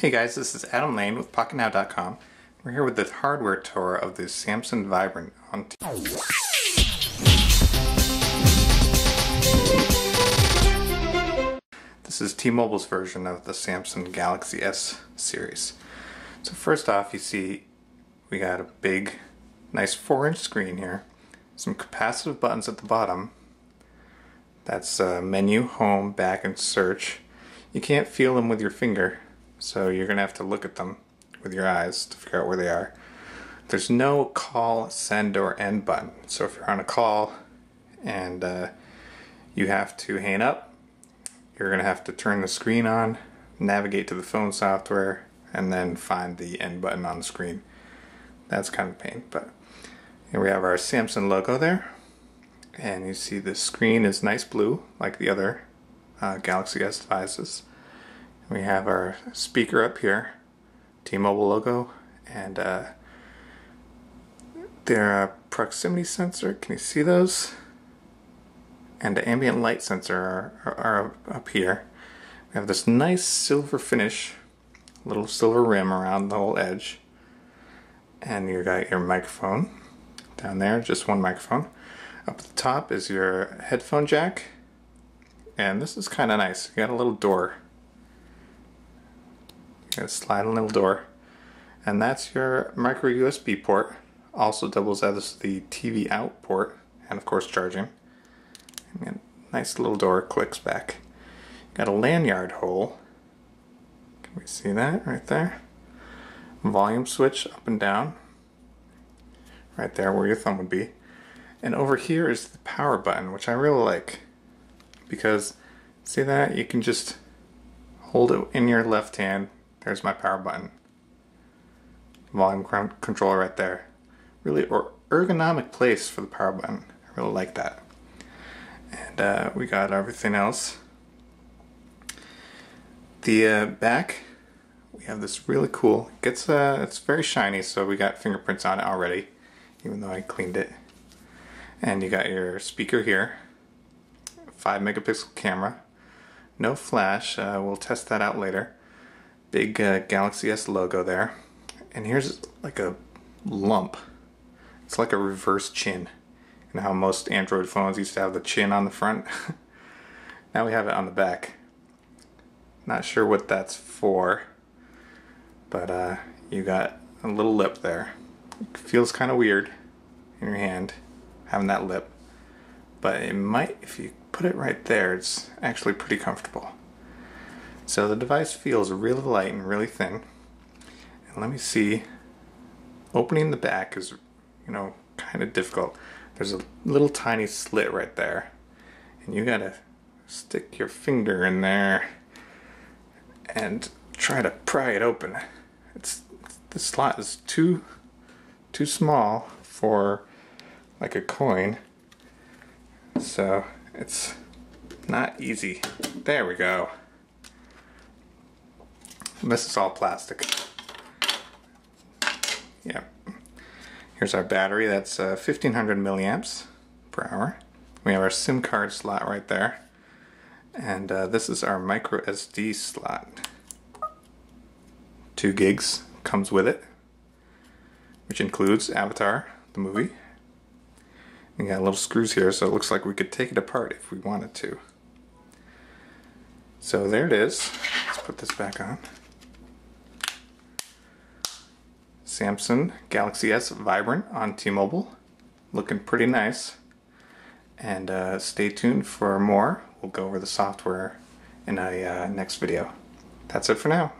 Hey guys, this is Adam Lein with PocketNow.com. We're here with the hardware tour of the Samsung Vibrant on This is T-Mobile's version of the Samsung Galaxy S series. So first off, you see we got a big, nice 4-inch screen here, some capacitive buttons at the bottom. That's uh, menu, home, back, and search. You can't feel them with your finger, so you're going to have to look at them with your eyes to figure out where they are. There's no call, send, or end button. So if you're on a call and uh, you have to hang up, you're going to have to turn the screen on, navigate to the phone software, and then find the end button on the screen. That's kind of pain, but here we have our Samsung logo there. And you see the screen is nice blue, like the other uh, Galaxy S devices. We have our speaker up here, T-Mobile logo, and uh, their proximity sensor. Can you see those? And the ambient light sensor are, are, are up here. We have this nice silver finish, little silver rim around the whole edge. And you got your microphone down there, just one microphone. Up at the top is your headphone jack. And this is kind of nice. You got a little door. You slide a little door. And that's your micro USB port. Also doubles as the TV out port. And of course charging. And nice little door clicks back. Got a lanyard hole. Can we see that right there? Volume switch up and down. Right there where your thumb would be. And over here is the power button, which I really like. Because, see that? You can just hold it in your left hand. There's my power button. Volume controller right there. Really ergonomic place for the power button. I really like that. And uh, we got everything else. The uh, back, we have this really cool. It gets uh, it's very shiny, so we got fingerprints on it already, even though I cleaned it. And you got your speaker here, 5 megapixel camera, no flash, uh, we'll test that out later. Big uh, Galaxy S logo there. And here's like a lump. It's like a reverse chin. Know how most Android phones used to have the chin on the front? now we have it on the back. Not sure what that's for, but uh, you got a little lip there. It feels kind of weird in your hand having that lip. But it might, if you put it right there, it's actually pretty comfortable. So the device feels really light and really thin. And let me see, opening the back is, you know, kind of difficult. There's a little tiny slit right there. And you gotta stick your finger in there and try to pry it open. It's the slot is too too small for like a coin. So it's not easy. There we go. This is all plastic. Yeah. Here's our battery. That's uh, 1500 milliamps per hour. We have our SIM card slot right there. And uh, this is our micro SD slot. Two gigs comes with it, which includes Avatar, the movie, we got little screws here, so it looks like we could take it apart if we wanted to. So there it is. Let's put this back on. Samsung Galaxy S Vibrant on T-Mobile. Looking pretty nice. And uh, stay tuned for more. We'll go over the software in a uh, next video. That's it for now.